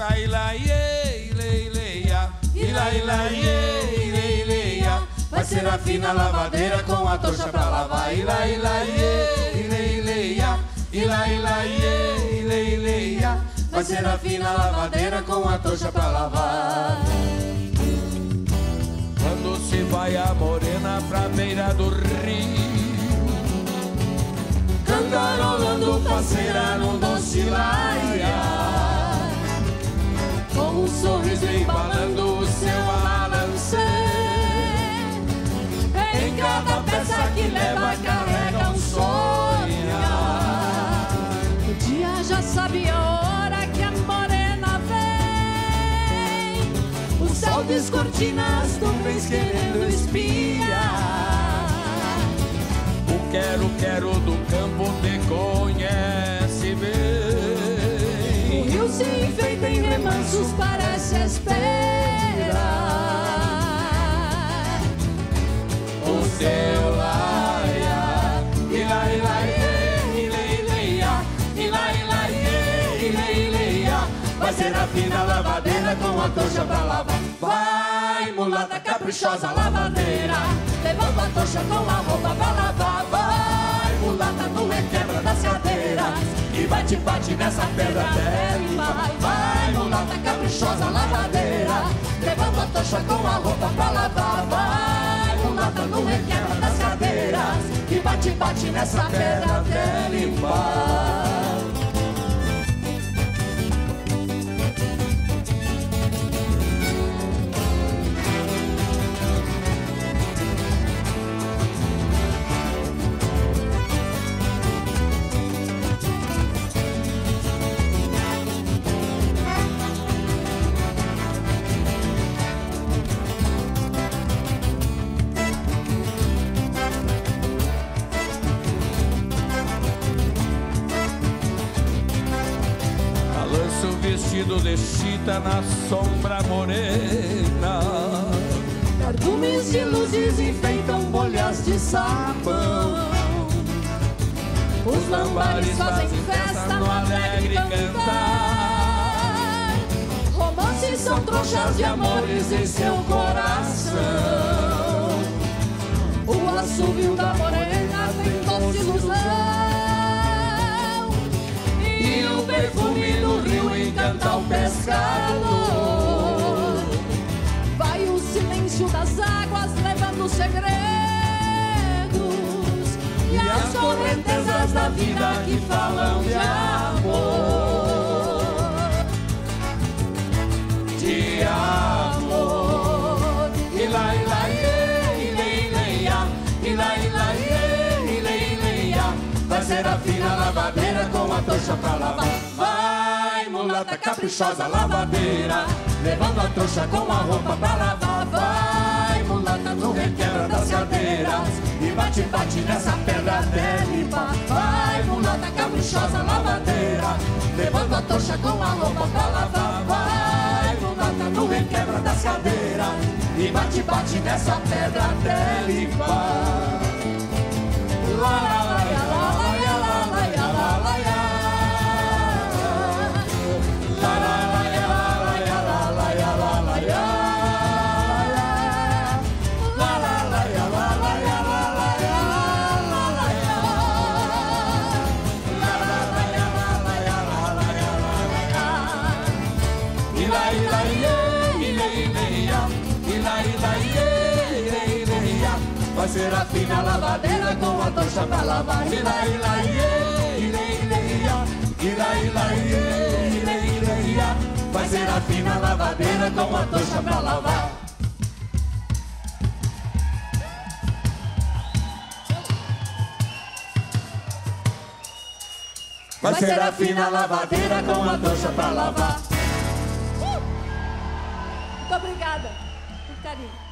Ila, ila, iê, ile, ileia. Ila, ila, iê, ile. Vai ser a fina lavadeira com a tocha pra lavar. Ila, ila, iê, ile, ileia. Ila, ila, iê, ile. Vai ser a fina lavadeira com a tocha pra lavar. Quando se vai a morena pra beira do rio Cantarolando faceira no doce laia um sorriso embalando o seu balancê Em cada peça que leva carrega um sonho O dia já sabe a hora que a morena vem. O céu descortina as nuvens querendo espiar. O quero, quero rio se enfeita em remansos, parece esperar. o seu laia. Ila, ila, iê, ile, ileia. Ila, ila, iê, ile, ileia. Vai ser a fina lavadeira com a tocha pra lavar. Vai, mulata caprichosa lavadeira. Levanta a tocha com a roupa pra lavar. Vai, mulata bate, bate nessa pedra até limpar. Vai, mulata caprichosa lavadeira. Levanta a tocha com a roupa pra lavar. Vai, mulata no requebra das cadeiras. E bate, bate nessa pedra até limpar. O vestido de chita na sombra morena. Cardumes de luzes enfeitam bolhas de sabão. Os lambares fazem festa no alegre cantar. Romances são trouxas de amores em seu coração. O assovio da morena correntezas da vida que falam de amor. De amor. Ila, ila, iê, ile, ileia. Ila, ila, iê, ile, ileia. Vai ser a fina lavadeira com a tocha pra lavar. Vai, mulata caprichosa lavadeira. Levando a trouxa com a roupa pra lavar. Vai, mulata no requebra das cadeiras. E bate, bate nessa pedra a trouxa com a roupa pra lavar. Vai, mulata no requebra das cadeiras. E bate, bate nessa pedra até limpar. Lá, Vai ser a fina lavadeira com a tocha pra lavar. Ila ila ye, ile ile ya. Ila ila ye, ile ile ya. Vai ser a fina lavadeira com a tocha pra lavar. Vai ser a fina lavadeira com a tocha pra lavar. Muito obrigada. Muito carinho.